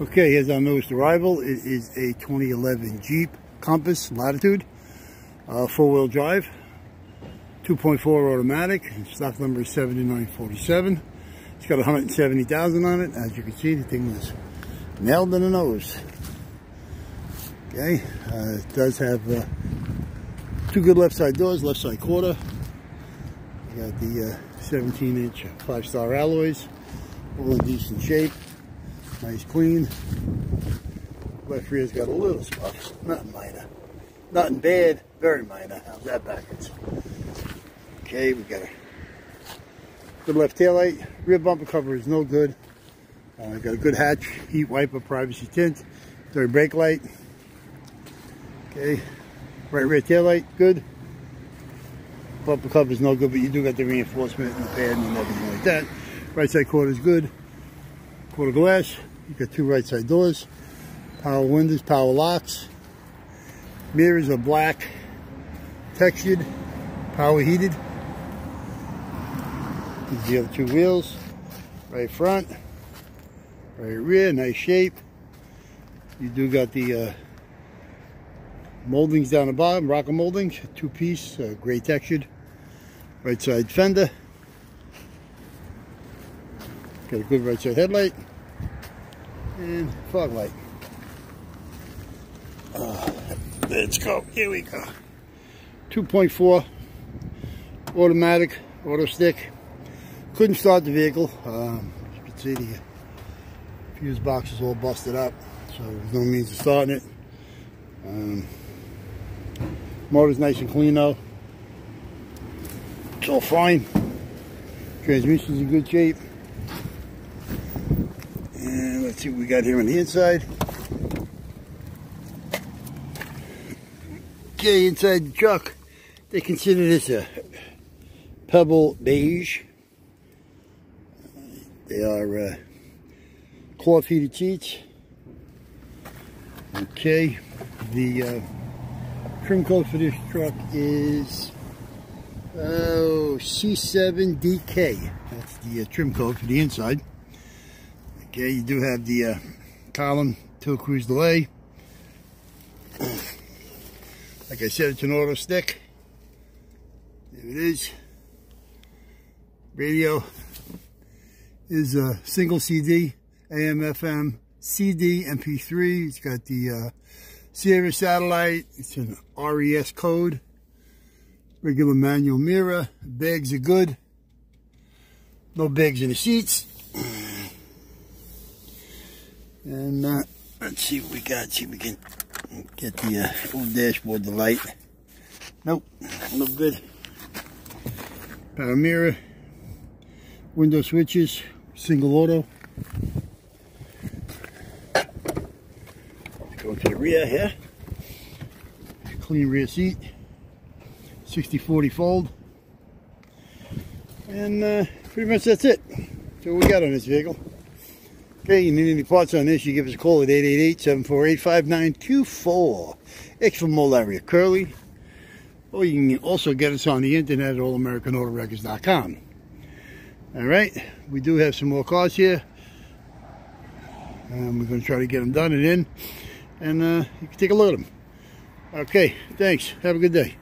Okay, here's our newest arrival. It is a 2011 Jeep Compass Latitude, uh, four-wheel drive, 2.4 automatic. Stock number is 7947. It's got 170,000 on it. As you can see, the thing was nailed in the nose. Okay, uh, it does have uh, two good left side doors, left side quarter. You got the 17-inch uh, five-star alloys, all in decent shape. Nice clean. Left rear's got a little spot, nothing minor. Nothing bad, very minor. How's that backwards? Okay, we got a good left tail light. Rear bumper cover is no good. Uh, got a good hatch, heat wiper, privacy tint, third brake light. Okay, right rear tail light, good. Bumper cover is no good, but you do got the reinforcement and the pad and everything like that. Right side quarter is good. Quarter glass. You got two right side doors, power windows, power locks. Mirrors are black, textured, power heated. These the other two wheels. Right front, right rear, nice shape. You do got the uh, moldings down the bottom, rocker moldings, two piece, uh, gray textured. Right side fender. Got a good right side headlight and fog light. Uh, let's go. Here we go. 2.4 automatic auto stick. Couldn't start the vehicle. Um, you can see the fuse box is all busted up, so there's no means of starting it. Um, motor's nice and clean though. It's all fine. Transmission's in good shape. Let's see what we got here on the inside. Okay, inside the truck, they consider this a pebble beige. They are uh, cloth heated seats. Okay, the uh, trim code for this truck is oh, C7DK. That's the uh, trim code for the inside. Okay, you do have the uh, column tilt cruise delay. Like I said, it's an auto stick. There it is. Radio is a single CD, AM, FM, CD, MP3. It's got the uh, Sirius satellite. It's an RES code. Regular manual mirror. Bags are good. No bags in the seats. And uh, let's see what we got. See if we can get the uh, old dashboard to light. Nope, no good. Power mirror, window switches, single auto. Let's go to the rear here. Clean rear seat, 60-40 fold. And uh, pretty much that's it. That's what we got on this vehicle. Okay, you need any parts on this, you give us a call at 888-748-5924. X from Malaria Curly. Or you can also get us on the internet at allamericanautowreckers.com. Alright, we do have some more cars here. Um, we're going to try to get them done and in. And uh, you can take a look at them. Okay, thanks. Have a good day.